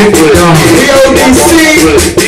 B O D C.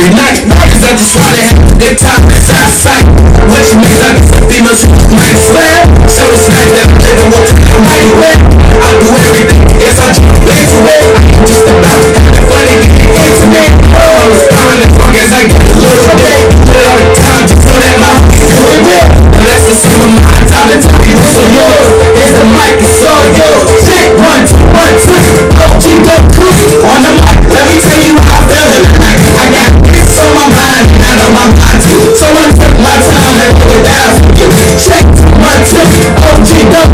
every night. Cause I just wanna have a good time, that's how I fight. Which means I'm a female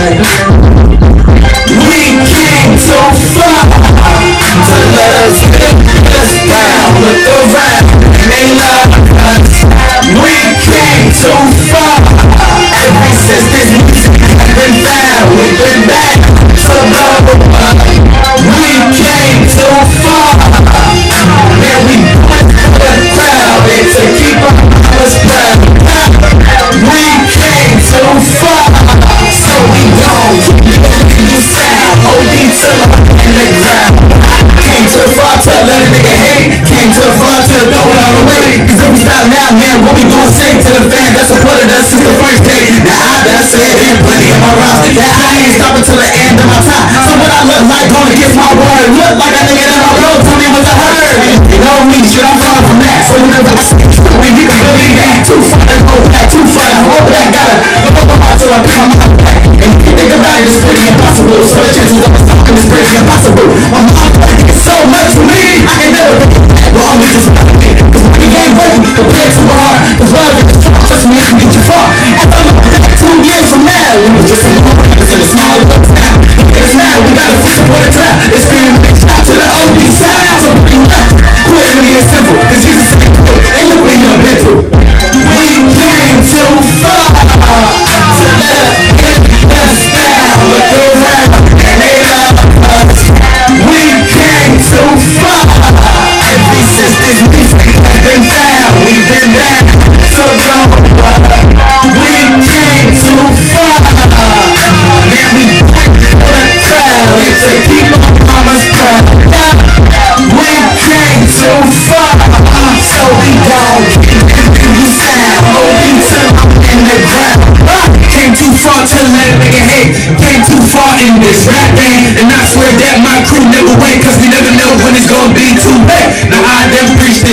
night. out now, man. What we gonna say to the fans? That's what it us since the first day. Now I done said and plenty of my rhymes. Yeah, I ain't stopping till the end of my time. So what I look like gonna get my word. Look like a nigga that I blow. Tell me what I heard. You know me, shit, I'm far from that. So whenever I speak true, man, you can believe that. Too far to go back, too far to hold back. Gotta look up my till I come out back. And you think about it,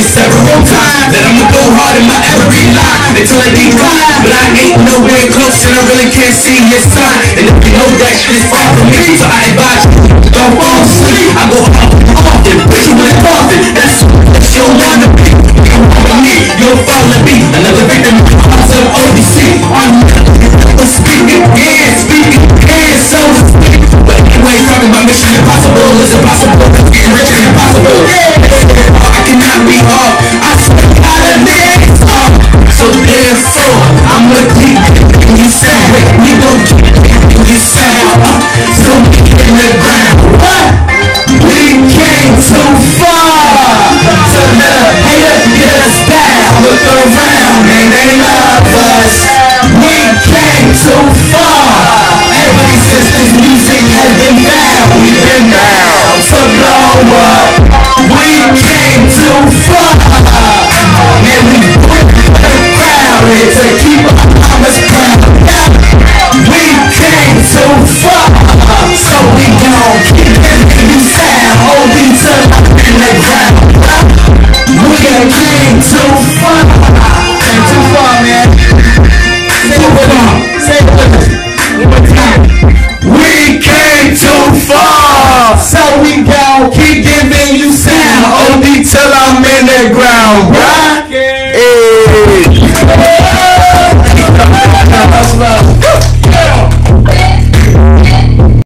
several times That I'ma go hard in my every line. Until I decline But I ain't nowhere close and I really can't see your sign. And if you know that shit is far from me So I advise you, don't fall asleep. I go off often, put you in coffin. That's what you don't wanna be You want me, you'll follow me. Another victim of ODC I'm speaking, yeah, speaking, yeah, so speak. But anyway, talking about mission impossible is impossible. Getting rich is impossible be off great.